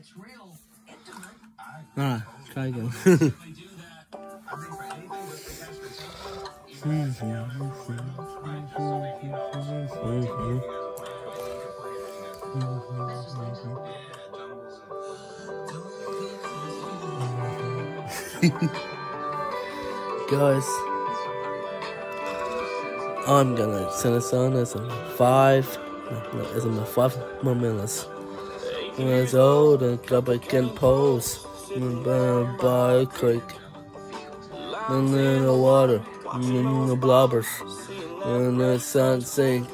It's real intimate. Alright, try again. Guys, I'm gonna send a song as a five, no, as a five more minutes. I was old, I got back in pose by a creek. And then the water, and the blobbers, and the sun sink.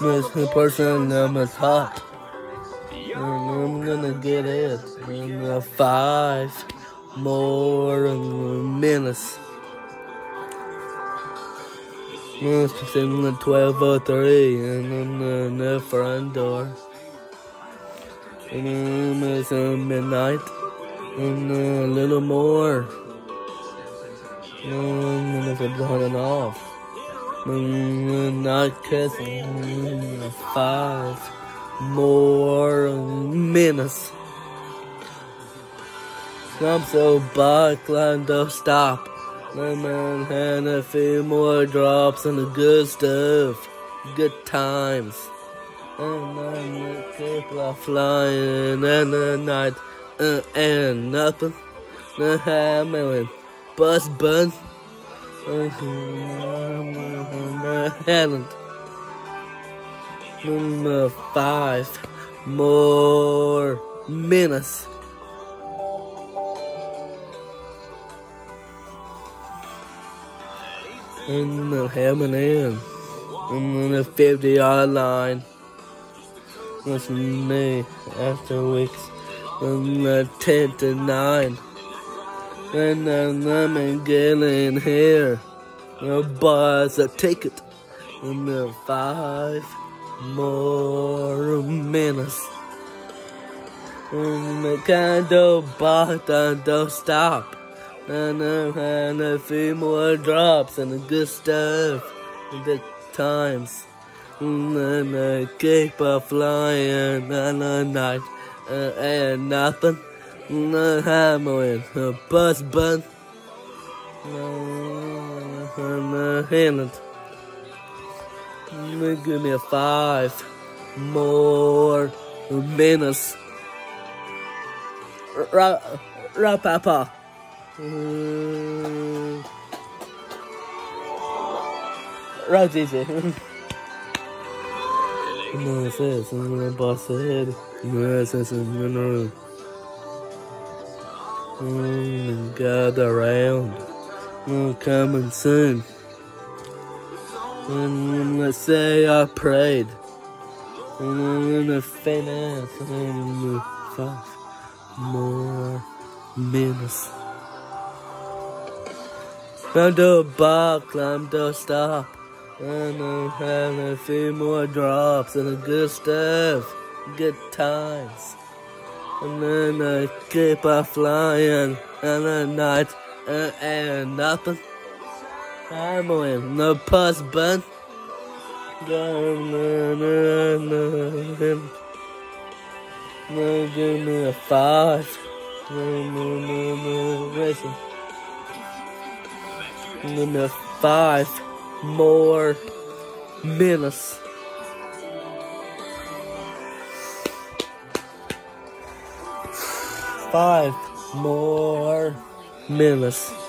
Miss the person I'm a top. And I'm gonna get it in the five more minutes. Must be sitting at 12.03 and I'm in the front door. It's uh, midnight and a little more. And if. And not kissing five more minutes. I'm so buckling to stop. Then had a few more drops and the good stuff. Good times. And then the people are flying in the night. Uh, and nothing. The hammering. Bus bun. Hand. Number five more minutes. And the hammering in. And the 50 yard line. That's me after weeks. And the 10 to 9. And I'm getting here. The bus a ticket. And the five more minutes. And the candle button don't stop. And I've had a few more drops and the good stuff. The times. And I keep a flying and the night. Uh, and nothing. And the hammering. A bus bun. And the hand. Give me a five more minutes. Ra, ra, papa. Mm. Right, easy. No, it says, I'm gonna boss ahead. No, it says, I'm gonna mm, gather around. Mm, coming soon. And let's say I prayed. And gonna finish. And five more minutes. Climb the bar, climb the stop. And I'm having a few more drops and the good stuff. Good times. And then I keep on flying and the night and, and nothing. I'm in the bus bun. Give me a five. Listen. Give me a five more minutes. Five more minutes.